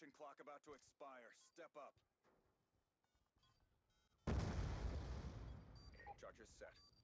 Ration clock about to expire. Step up. Charges set.